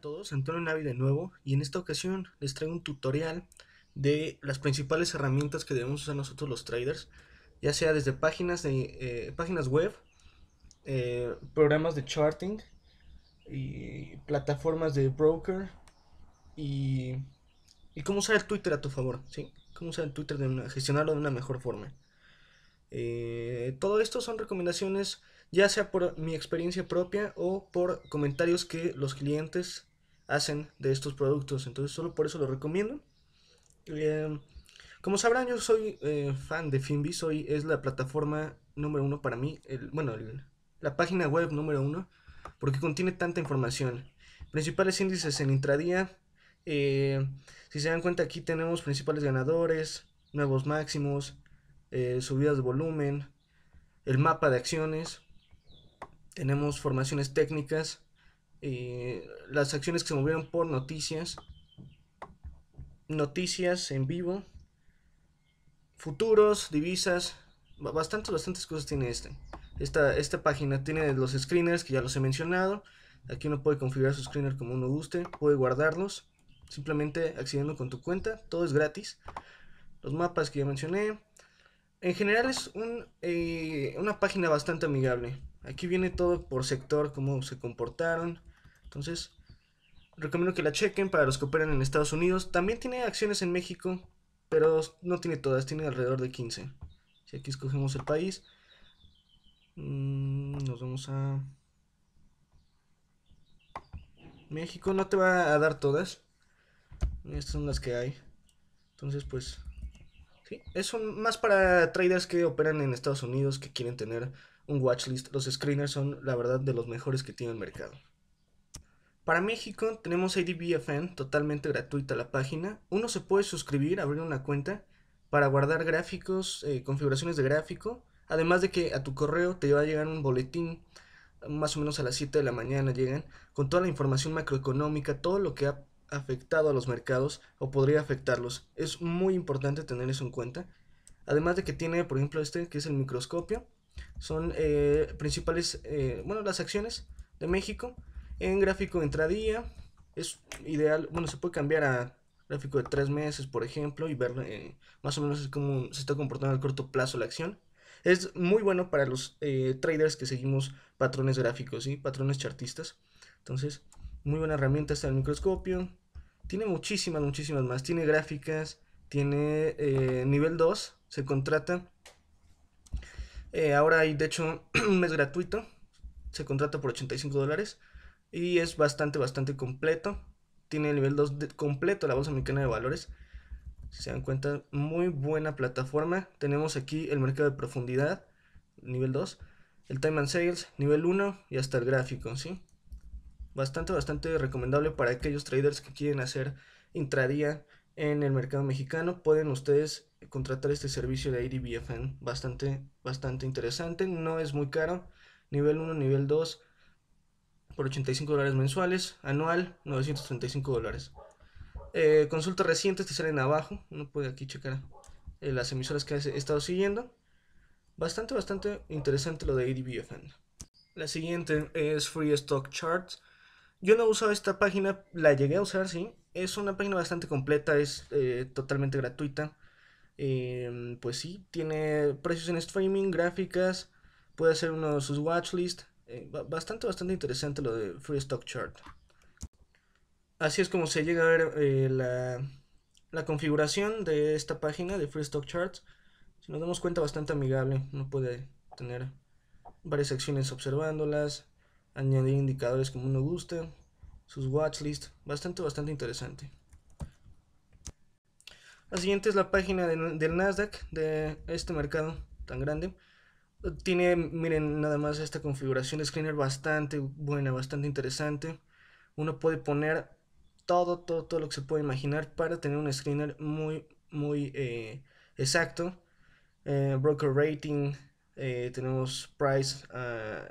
todos, Antonio Navi de nuevo y en esta ocasión les traigo un tutorial de las principales herramientas que debemos usar nosotros los traders, ya sea desde páginas, de, eh, páginas web, eh, programas de charting y plataformas de broker y, y, cómo usar el Twitter a tu favor, ¿sí? Cómo usar el Twitter de gestionarlo de una mejor forma. Eh, todo esto son recomendaciones ya sea por mi experiencia propia o por comentarios que los clientes hacen de estos productos. Entonces solo por eso lo recomiendo. Eh, como sabrán, yo soy eh, fan de Finbi, soy, es la plataforma número uno para mí, bueno, la página web número uno, porque contiene tanta información. Principales índices en intradía. Eh, si se dan cuenta aquí tenemos principales ganadores, nuevos máximos, subidas de volumen, el mapa de acciones, tenemos formaciones técnicas, eh, las acciones que se movieron por noticias, noticias en vivo, futuros, divisas, bastantes, bastantes cosas tiene este. Esta, esta página tiene los screeners que ya los he mencionado. Aquí uno puede configurar su screener como uno guste, puede guardarlos, simplemente accediendo con tu cuenta, todo es gratis. Los mapas que ya mencioné. En general es un, eh, una página bastante amigable. Aquí viene todo por sector, cómo se comportaron. Entonces, recomiendo que la chequen para los que operan en Estados Unidos. También tiene acciones en México, pero no tiene todas, tiene alrededor de 15. Si aquí escogemos el país, mm, nos vamos a... México no te va a dar todas. Estas son las que hay. Entonces, pues... Sí, es más para traders que operan en Estados Unidos, que quieren tener un watchlist. Los screeners son la verdad de los mejores que tiene el mercado. Para México tenemos ADBFN totalmente gratuita la página. Uno se puede suscribir, abrir una cuenta para guardar gráficos, eh, configuraciones de gráfico. Además de que a tu correo te va a llegar un boletín más o menos a las 7 de la mañana llegan con toda la información macroeconómica, todo lo que ha afectado a los mercados o podría afectarlos. Es muy importante tener eso en cuenta. Además de que tiene, por ejemplo, este que es el microscopio, son eh, principales, eh, bueno, las acciones de México en gráfico intradía. Es ideal, bueno, se puede cambiar a gráfico de tres meses, por ejemplo, y ver eh, más o menos cómo se está comportando a corto plazo la acción. Es muy bueno para los traders que seguimos patrones gráficos, y patrones chartistas. Entonces, muy buena herramienta está el microscopio. Tiene muchísimas, muchísimas más. Tiene gráficas, tiene nivel 2, se contrata eh, ahora hay de hecho un mes gratuito. Se contrata por 85 dólares. Y es bastante, bastante completo. Tiene el nivel 2 completo la bolsa mexicana de valores. Si se dan cuenta, muy buena plataforma. Tenemos aquí el mercado de profundidad, nivel 2. El time and sales, nivel 1 y hasta el gráfico, ¿sí? Bastante, bastante recomendable para aquellos traders que quieren hacer intradía en el mercado mexicano. Pueden ustedes contratar este servicio de ADBFN. Bastante, bastante interesante. No es muy caro. Nivel 1, nivel 2 por 85 dólares mensuales. Anual, 935 dólares. Eh, consultas recientes te salen abajo. Uno puede aquí checar eh, las emisoras que he estado siguiendo. Bastante, bastante interesante lo de ADBFN. La siguiente es Free Stock Charts. Yo no he usado esta página, la llegué a usar, sí. Es una página bastante completa, es eh, totalmente gratuita. Em, pues sí, tiene precios en streaming, gráficas, puede hacer uno de sus watchlist. Eh, bastante, bastante interesante lo de Free Stock Chart. Así es como se llega a ver eh, la, la, configuración de esta página de Free Stock Charts. Si nos damos cuenta, bastante amigable. Uno puede tener varias secciones observándolas, añadir indicadores como uno guste, sus watchlist. Bastante, bastante interesante. La siguiente es la página del Nasdaq de este mercado tan grande. Tiene, miren, nada más esta configuración de screener bastante buena, bastante interesante. Uno puede poner todo, todo, todo lo que se puede imaginar para tener un screener muy, muy eh, exacto. Eh, broker rating, eh, tenemos price, ah,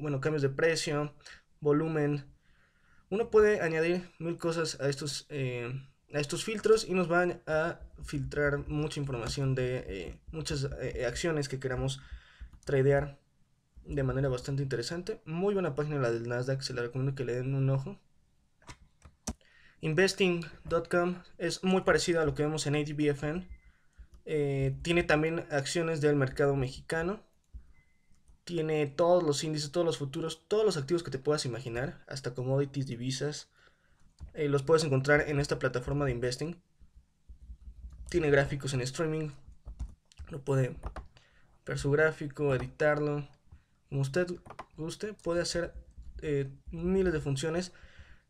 bueno, cambios de precio, volumen. Uno puede añadir mil cosas a estos a estos filtros y nos van a filtrar mucha información de muchas acciones que queramos tradear de manera bastante interesante. Muy buena página la del Nasdaq, se la recomiendo que le den un ojo. Investing.com es muy parecido a lo que vemos en ADBFN. Eh, tiene también acciones del mercado mexicano. Tiene todos los índices, todos los futuros, todos los activos que te puedas imaginar, hasta commodities, divisas. Eh, los puedes encontrar en esta plataforma de investing. Tiene gráficos en streaming. Lo puede ver su gráfico, editarlo. Como usted guste, puede hacer eh, miles de funciones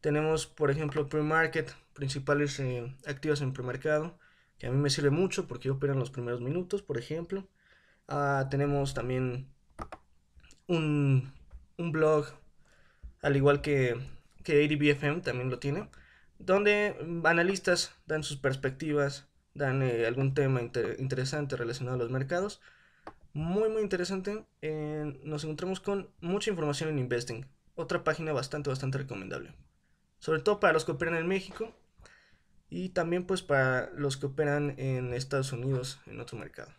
tenemos, por ejemplo, pre-market, principales eh, activos en premercado, que a mí me sirve mucho porque operan los primeros minutos, por ejemplo. Ah, tenemos también un, blog, al igual que, que ADBFM también lo tiene, donde analistas dan sus perspectivas, dan eh, algún tema interesante relacionado a los mercados. Muy, muy interesante. nos encontramos con mucha información en Investing. Otra página bastante, bastante recomendable sobre todo para los que operan en México y también pues para los que operan en Estados Unidos en otro mercado.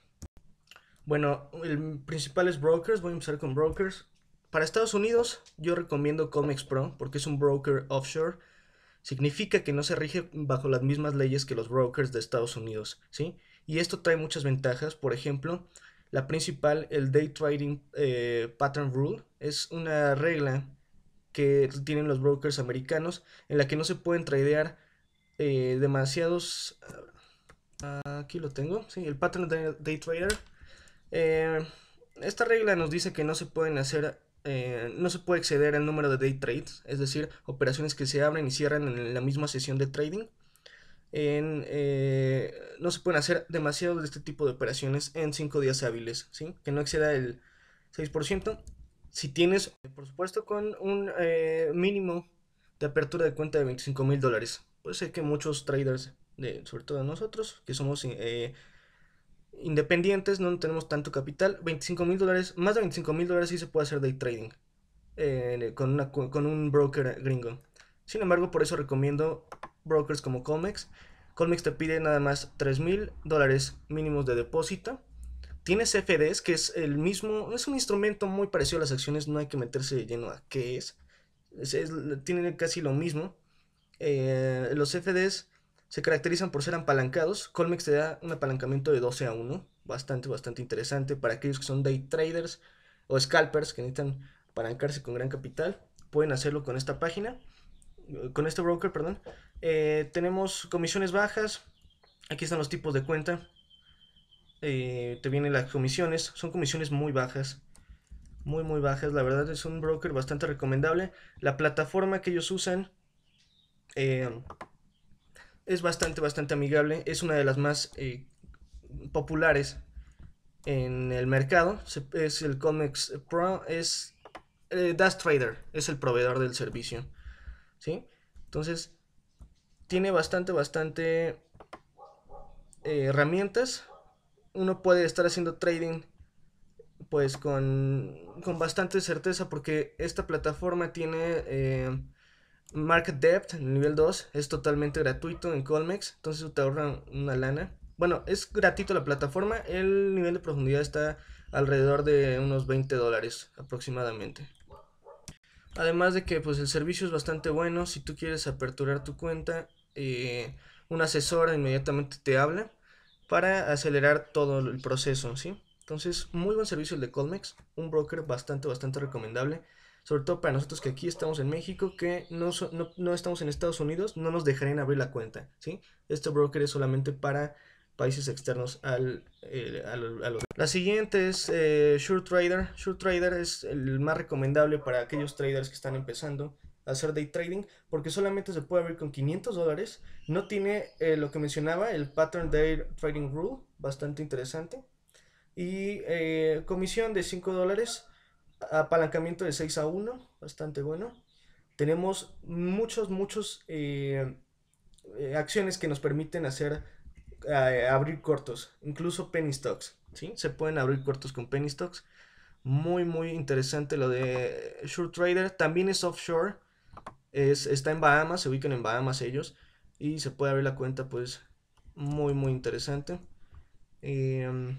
Bueno, el principal es brokers, voy a empezar con brokers. Para Estados Unidos yo recomiendo Comex Pro porque es un broker offshore. Significa que no se rige bajo las mismas leyes que los brokers de Estados Unidos, ¿sí? Y esto trae muchas ventajas, por ejemplo, la principal, el Day Trading eh, Pattern Rule, es una regla que tienen los brokers americanos, en la que no se pueden tradear eh, demasiados... Ah, aquí lo tengo, sí, el pattern day trader. Eh, esta regla nos dice que no se pueden hacer, no se puede exceder el número de day trades, es decir, operaciones que se abren y cierran en la misma sesión de trading. No se pueden hacer demasiado de este tipo de operaciones en 5 días hábiles, ¿sí? que no exceda el 6% si tienes, por supuesto, con un eh, mínimo de apertura de cuenta de 25 mil dólares. Puede ser que muchos traders, de, sobre todo nosotros, que somos eh, independientes, no tenemos tanto capital, 25 mil dólares, más de 25 mil dólares sí se puede hacer day trading eh, con un broker gringo. Sin embargo, por eso recomiendo brokers como Colmex. Colmex te pide nada más 3 mil dólares mínimos de depósito Tienes CFDs, que es el mismo, es un instrumento muy parecido a las acciones, no hay que meterse lleno a qué es. tienen casi lo mismo. Eh, los CFDs se caracterizan por ser apalancados. Colmex te da un apalancamiento de 12 a 1, bastante, bastante interesante para aquellos que son day traders o scalpers que necesitan apalancarse con gran capital. Pueden hacerlo con esta página, con este broker, perdón. Eh, tenemos comisiones bajas. Aquí están los tipos de cuenta. Eh, te vienen las comisiones. Son comisiones muy bajas. Muy, muy bajas. La verdad es un broker bastante recomendable. La plataforma que ellos usan eh, es bastante, bastante amigable. Es una de las más populares en el mercado. Es el Comex Pro. Es Dash Trader. Es el proveedor del servicio. ¿Sí? Entonces, tiene bastante, bastante herramientas uno puede estar haciendo trading pues con, con bastante certeza porque esta plataforma tiene eh, Market Depth, nivel 2, es totalmente gratuito en Colmex, entonces te ahorra una lana. Bueno, es gratuito la plataforma, el nivel de profundidad está alrededor de unos 20 dólares aproximadamente. Además de que pues el servicio es bastante bueno, si tú quieres aperturar tu cuenta, eh, un asesor inmediatamente te habla para acelerar todo el proceso, ¿sí? Entonces, muy buen servicio el de Colmex, un broker bastante, bastante recomendable, sobre todo para nosotros que aquí estamos en México, que no, no, estamos en Estados Unidos, no nos dejarían abrir la cuenta, ¿sí? Este broker es solamente para países externos al, eh, La siguiente es eh, SureTrader. SureTrader es el más recomendable para aquellos traders que están empezando hacer day trading porque solamente se puede abrir con 500 dólares. No tiene eh, lo que mencionaba, el Pattern Day Trading Rule, bastante interesante. Y eh, comisión de 5 dólares, apalancamiento de 6 a 1, bastante bueno. Tenemos muchos, muchos eh, acciones que nos permiten hacer, abrir cortos, incluso penny stocks. ¿sí? Se pueden abrir cortos con penny stocks. Muy, muy interesante lo de Sure Trader. También es offshore está en Bahamas, se ubican en Bahamas ellos. Y se puede abrir la cuenta, pues, muy, muy interesante. Em,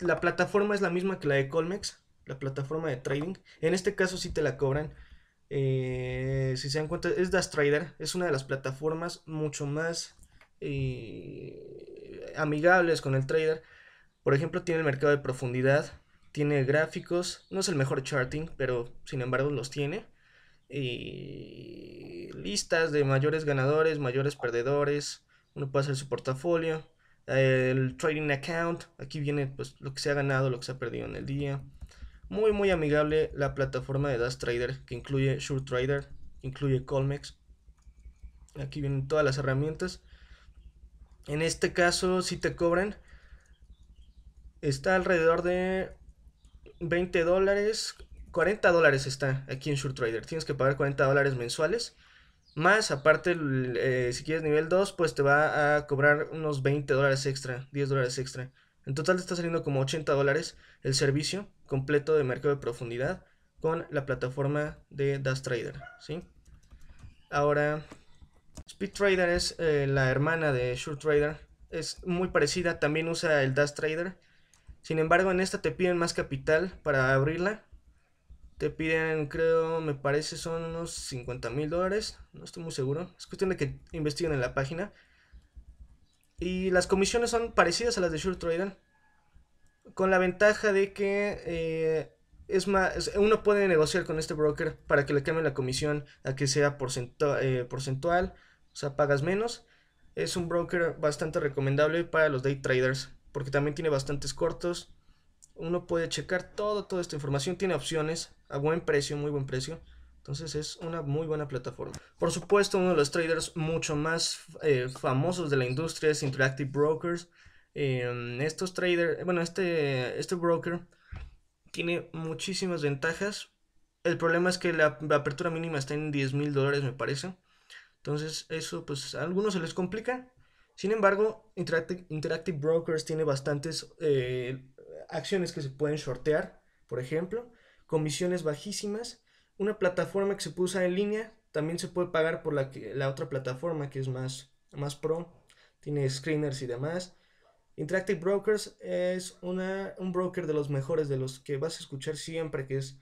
la plataforma es la misma que la de Colmex, la plataforma de trading. En este caso sí te la cobran. eh, si se dan cuenta, es Dash Trader. Es una de las plataformas mucho más eh, amigables con el trader. Por ejemplo, tiene el mercado de profundidad, tiene gráficos, no es el mejor charting, pero sin embargo los tiene. Listas de mayores ganadores, mayores perdedores. Uno puede hacer su portafolio. El trading account, aquí viene pues lo que se ha ganado, lo que se ha perdido en el día. Muy muy amigable la plataforma de Dash Trader que incluye Sure Trader, incluye Colmex. Aquí vienen todas las herramientas. En este caso si te cobran está alrededor de 20 dólares, 40 dólares está aquí en Sure Trader. Tienes que pagar 40 dólares mensuales. Más, aparte, eh, si quieres nivel 2, pues te va a cobrar unos 20 dólares extra, 10 dólares extra. En total te está saliendo como 80 dólares el servicio completo de mercado de profundidad con la plataforma de Dash Trader, ¿sí? Ahora, Speed Trader es eh, la hermana de Sure Trader. Es muy parecida, también usa el Dash Trader. Sin embargo, en esta te piden más capital para abrirla. Te piden, creo, me parece, son unos 50 mil dólares. No estoy muy seguro. Es cuestión de que investiguen en la página. Y las comisiones son parecidas a las de Sure Trader. Con la ventaja de que eh, es más, uno puede negociar con este broker para que le cambien la comisión a que sea eh, porcentual. O sea, pagas menos. Es un broker bastante recomendable para los day traders porque también tiene bastantes cortos. Uno puede checar todo, toda esta información. Tiene opciones a buen precio, muy buen precio. Entonces es una muy buena plataforma. Por supuesto, uno de los traders mucho más eh, famosos de la industria es Interactive Brokers. Em, estos traders, bueno, este, este broker tiene muchísimas ventajas. El problema es que la, apertura mínima está en 10 mil dólares, me parece. Entonces, eso, pues a algunos se les complica. Sin embargo, Interactive, Brokers tiene bastantes eh, acciones que se pueden shortear, por ejemplo, comisiones bajísimas, una plataforma que se puede usar en línea, también se puede pagar por la, otra plataforma que es más, más pro, tiene screeners y demás. Interactive Brokers es un broker de los mejores, de los que vas a escuchar siempre, que es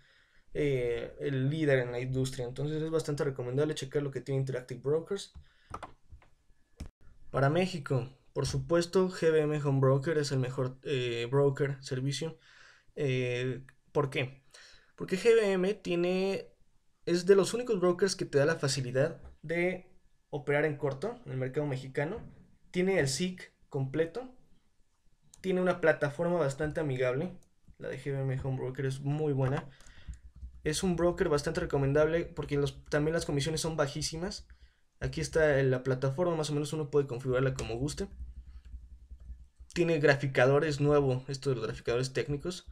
eh, el líder en la industria. Entonces es bastante recomendable checar lo que tiene Interactive Brokers. Para México, por supuesto, GBM Home Broker es el mejor eh, broker, servicio. Eh, ¿Por qué? Porque GBM tiene, es de los únicos brokers que te da la facilidad de operar en corto en el mercado mexicano. Tiene el SIC completo. Tiene una plataforma bastante amigable. La de GBM Home Broker es muy buena. Es un broker bastante recomendable porque también las comisiones son bajísimas. Aquí está la plataforma, más o menos uno puede configurarla como guste. Tiene graficadores nuevo, esto de los graficadores técnicos.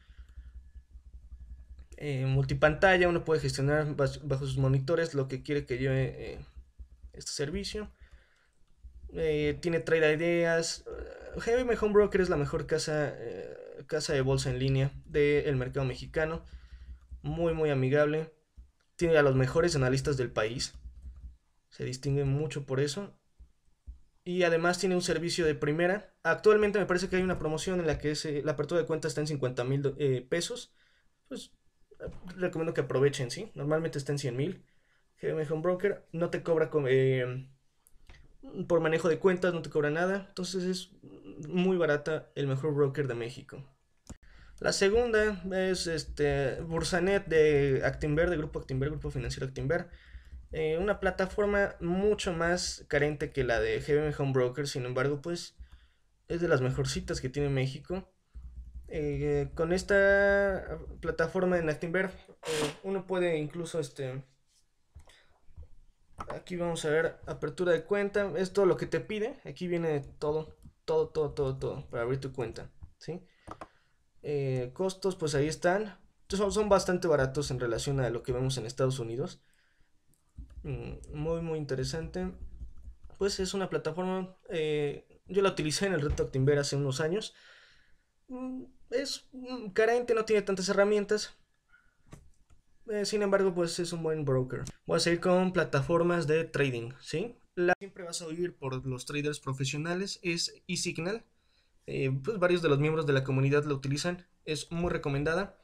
Eh, multipantalla, uno puede gestionar bajo sus monitores lo que quiere que lleve eh, este servicio. Eh, tiene trade ideas. GBM Home Broker es la mejor casa, casa de bolsa en línea del mercado mexicano. Muy, muy amigable. Tiene a los mejores analistas del país. Se distingue mucho por eso. Y además tiene un servicio de primera. Actualmente me parece que hay una promoción en la que la apertura de cuenta está en 50 mil eh, pesos. Pues recomiendo que aprovechen, ¿sí? Normalmente está en 100 mil. GM Home Broker no te cobra eh, por manejo de cuentas, no te cobra nada. Entonces es muy barata, el mejor broker de México. La segunda es este Bursanet de Actinver, de Grupo Actinver, Grupo Financiero Actinver. Eh, una plataforma mucho más carente que la de GBM Home Broker, sin embargo, pues es de las mejorcitas que tiene México. Eh, con esta plataforma en Actinver, eh, uno puede incluso este. Aquí vamos a ver apertura de cuenta. Es todo lo que te pide. Aquí viene todo, todo, todo, todo, todo para abrir tu cuenta. ¿sí? costos, pues ahí están. Son, son bastante baratos en relación a lo que vemos en Estados Unidos. Mm, muy muy interesante. Pues es una plataforma eh, yo la utilicé en el reto Actimber hace unos años. Mm, es mm, carente no tiene tantas herramientas. Eh, sin embargo pues es un buen broker. Voy a seguir con plataformas de trading sí la siempre vas a oír por los traders profesionales es eSignal. Eh, pues varios de los miembros de la comunidad la utilizan. Es muy recomendada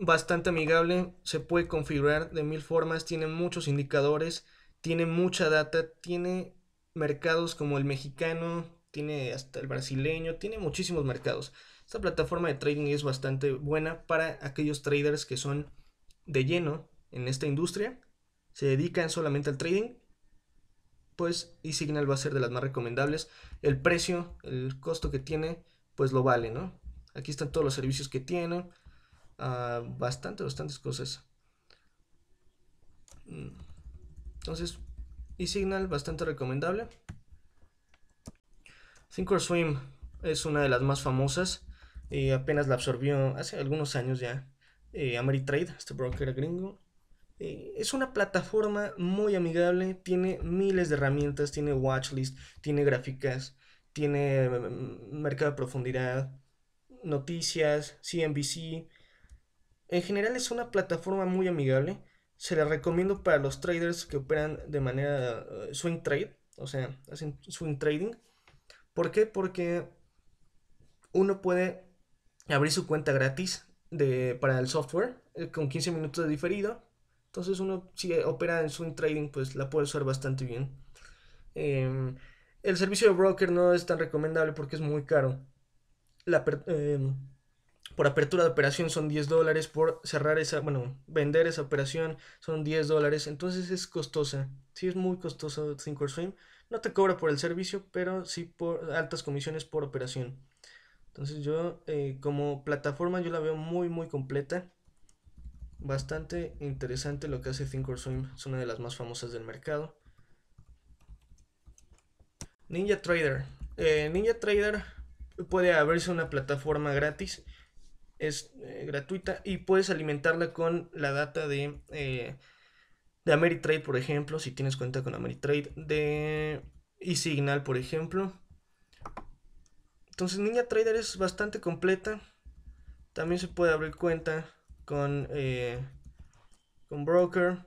bastante amigable, se puede configurar de mil formas, tiene muchos indicadores, tiene mucha data, tiene mercados como el mexicano, tiene hasta el brasileño, tiene muchísimos mercados. Esta plataforma de trading es bastante buena para aquellos traders que son de lleno en esta industria, se dedican solamente al trading, pues eSignal va a ser de las más recomendables. El precio, el costo que tiene, pues lo vale, ¿no? Aquí están todos los servicios que tiene, bastante, bastantes cosas. Mm. Entonces, eSignal bastante recomendable. Thinkorswim es una de las más famosas. y apenas la absorbió hace algunos años ya. Eh, Ameritrade, este broker gringo. Eh, es una plataforma muy amigable, tiene miles de herramientas, tiene watchlist, tiene gráficas, tiene mm, mercado de profundidad, noticias, CNBC. En general es una plataforma muy amigable. Se la recomiendo para los traders que operan de manera eh, swing trade, o sea, hacen swing trading. ¿Por qué? Porque uno puede abrir su cuenta gratis de, para el software eh, con 15 minutos de diferido. Entonces uno si opera en swing trading pues la puede usar bastante bien. Em, el servicio de broker no es tan recomendable porque es muy caro. La, em, por apertura de operación son 10 dólares, por cerrar esa, bueno, vender esa operación son 10 dólares, entonces es costosa. Sí es muy costoso Thinkorswim. No te cobra por el servicio, pero sí por altas comisiones por operación. Entonces yo eh, como plataforma yo la veo muy muy completa. Bastante interesante lo que hace Thinkorswim. Es una de las más famosas del mercado. Ninja Trader. Eh, Ninja Trader puede abrirse una plataforma gratis. Es eh, gratuita y puedes alimentarla con la data de de Ameritrade, por ejemplo, si tienes cuenta con Ameritrade, de eSignal, por ejemplo. Entonces Ninja Trader es bastante completa. También se puede abrir cuenta con, eh, con Broker.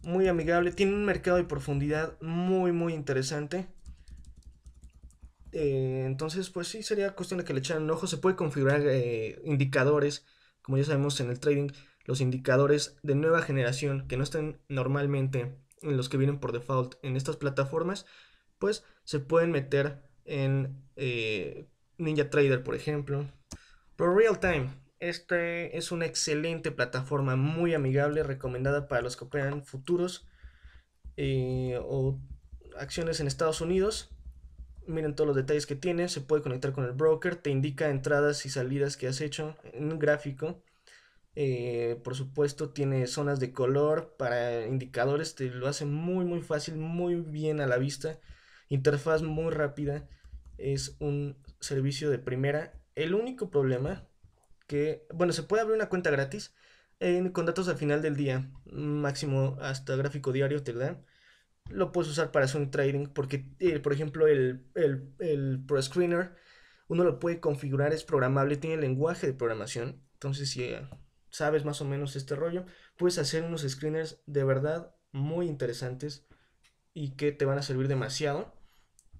Muy amigable. Tiene un mercado de profundidad muy, muy interesante. Eh, entonces, pues sí, sería cuestión de que le echaran un ojo. Se puede configurar eh, indicadores, como ya sabemos en el trading los indicadores de nueva generación que no están normalmente en los que vienen por default en estas plataformas, pues se pueden meter en eh, Ninja Trader, por ejemplo. Pro Real Time. Este es una excelente plataforma, muy amigable, recomendada para los que operan futuros eh, o acciones en Estados Unidos. Miren todos los detalles que tiene, se puede conectar con el broker, te indica entradas y salidas que has hecho en un gráfico eh, por supuesto, tiene zonas de color para indicadores, te lo hace muy muy fácil, muy bien a la vista. Interfaz muy rápida, es un servicio de primera. El único problema que, bueno, se puede abrir una cuenta gratis con datos al final del día, máximo hasta gráfico diario te dan. Lo puedes usar para swing trading porque, eh, por ejemplo, el, el, el Pro Screener, uno lo puede configurar, es programable, tiene lenguaje de programación. Entonces, si sabes más o menos este rollo, puedes hacer unos screeners de verdad muy interesantes y que te van a servir demasiado.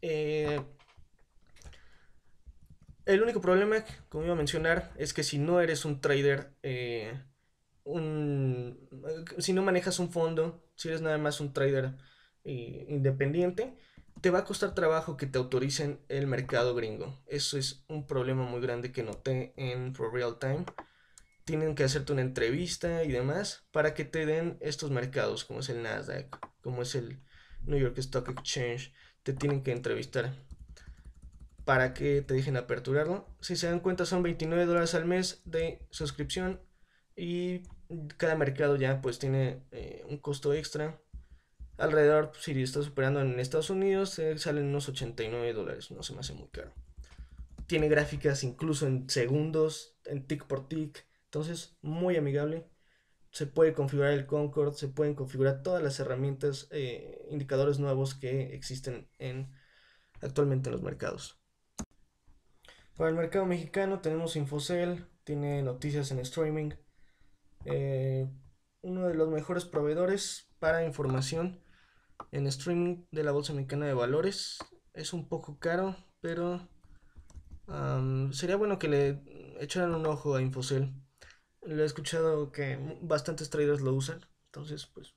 Eh, el único problema, como iba a mencionar, es que si no eres un trader, eh, un, si no manejas un fondo, si eres nada más un trader eh, independiente, te va a costar trabajo que te autoricen el mercado gringo. Eso es un problema muy grande que noté en Pro Real Time tienen que hacerte una entrevista y demás para que te den estos mercados, como es el Nasdaq, como es el New York Stock Exchange, te tienen que entrevistar para que te dejen aperturarlo. Si se dan cuenta son 29 dólares al mes de suscripción y cada mercado ya pues tiene eh, un costo extra. Alrededor, si estás operando en Estados Unidos, salen unos 89 dólares, no se me hace muy caro. Tiene gráficas incluso en segundos, en tick por tick entonces, muy amigable. Se puede configurar el Concord, se pueden configurar todas las herramientas, eh, indicadores nuevos que existen en, actualmente en los mercados. Para el mercado mexicano tenemos Infocel, tiene noticias en streaming. Eh, uno de los mejores proveedores para información en streaming de la Bolsa Mexicana de Valores. Es un poco caro, pero sería bueno que le echaran un ojo a Infocel. Lo he escuchado que bastantes traders lo usan. Entonces, pues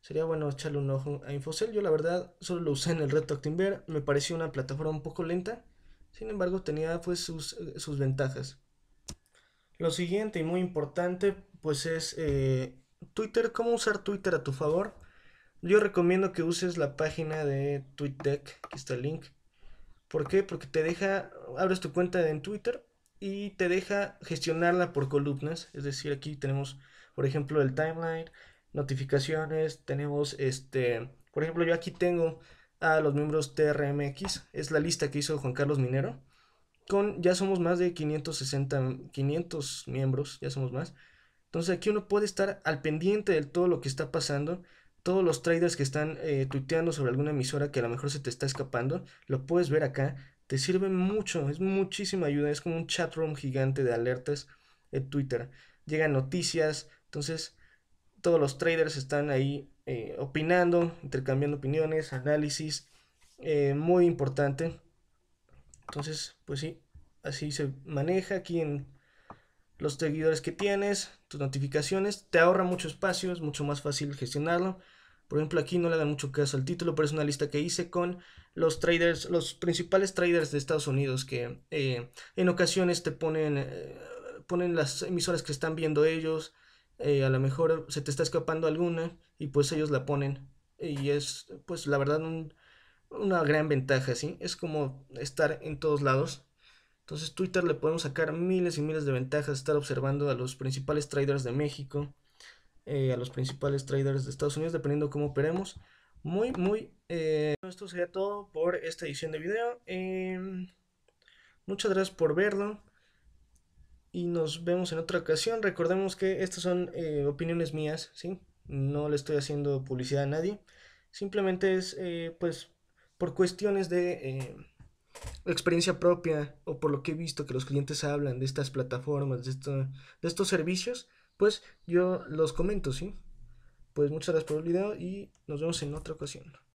sería bueno echarle un ojo a Infocel. Yo la verdad solo lo usé en el reto Actinver. Me pareció una plataforma un poco lenta. Sin embargo, tenía pues sus, sus ventajas. Lo siguiente y muy importante pues es eh, Twitter. ¿Cómo usar Twitter a tu favor? Yo recomiendo que uses la página de TweetDeck. Aquí está el link. ¿Por qué? Porque te deja, abres tu cuenta en Twitter y te deja gestionarla por columnas. Es decir, aquí tenemos, por ejemplo, el timeline, notificaciones, tenemos este, por ejemplo, yo aquí tengo a los miembros TRMX, es la lista que hizo Juan Carlos Minero. Con, ya somos más de 560, 500 miembros, ya somos más. Entonces aquí uno puede estar al pendiente de todo lo que está pasando. Todos los traders que están eh, tuiteando sobre alguna emisora que a lo mejor se te está escapando, lo puedes ver acá te sirve mucho, es muchísima ayuda, es como un chat room gigante de alertas en Twitter. Llegan noticias, entonces todos los traders están ahí eh, opinando, intercambiando opiniones, análisis, eh, muy importante. Entonces, pues sí, así se maneja aquí en los seguidores que tienes, tus notificaciones, te ahorra mucho espacio, es mucho más fácil gestionarlo. Por ejemplo, aquí no le dan mucho caso al título, pero es una lista que hice con los traders, los principales traders de Estados Unidos que eh, en ocasiones te ponen, eh, ponen las emisoras que están viendo ellos. Eh, a lo mejor se te está escapando alguna y pues ellos la ponen. Y es, pues la verdad, una gran ventaja, ¿sí? Es como estar en todos lados. Entonces, Twitter le podemos sacar miles y miles de ventajas, estar observando a los principales traders de México eh, a los principales traders de Estados Unidos, dependiendo cómo operemos. Muy, muy... Eh, esto sería todo por esta edición de video. Em, muchas gracias por verlo. Y nos vemos en otra ocasión. Recordemos que estas son eh, opiniones mías, ¿sí? No le estoy haciendo publicidad a nadie. Simplemente es, pues, por cuestiones de experiencia propia o por lo que he visto que los clientes hablan de estas plataformas, de, de estos servicios pues yo los comento, ¿sí? Pues muchas gracias por el video y nos vemos en otra ocasión.